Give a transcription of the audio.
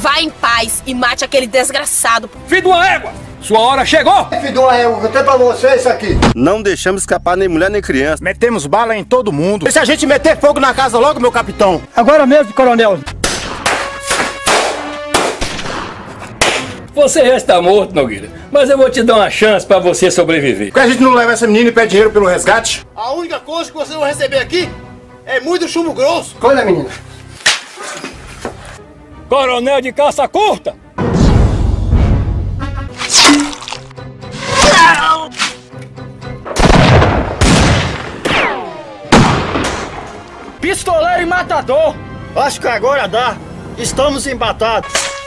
Vá em paz e mate aquele desgraçado. Filho de uma égua! Sua hora chegou! Filho de uma égua, até pra você isso aqui. Não deixamos escapar nem mulher nem criança. Metemos bala em todo mundo. E se a gente meter fogo na casa logo, meu capitão? Agora mesmo, coronel. Você já está morto, Nogueira. Mas eu vou te dar uma chance pra você sobreviver. Por que a gente não leva essa menina e pede dinheiro pelo resgate? A única coisa que vocês vão receber aqui é muito chumbo grosso. Olha, menina. Coronel de calça curta! Pistoleiro e matador. Acho que agora dá. Estamos embatados.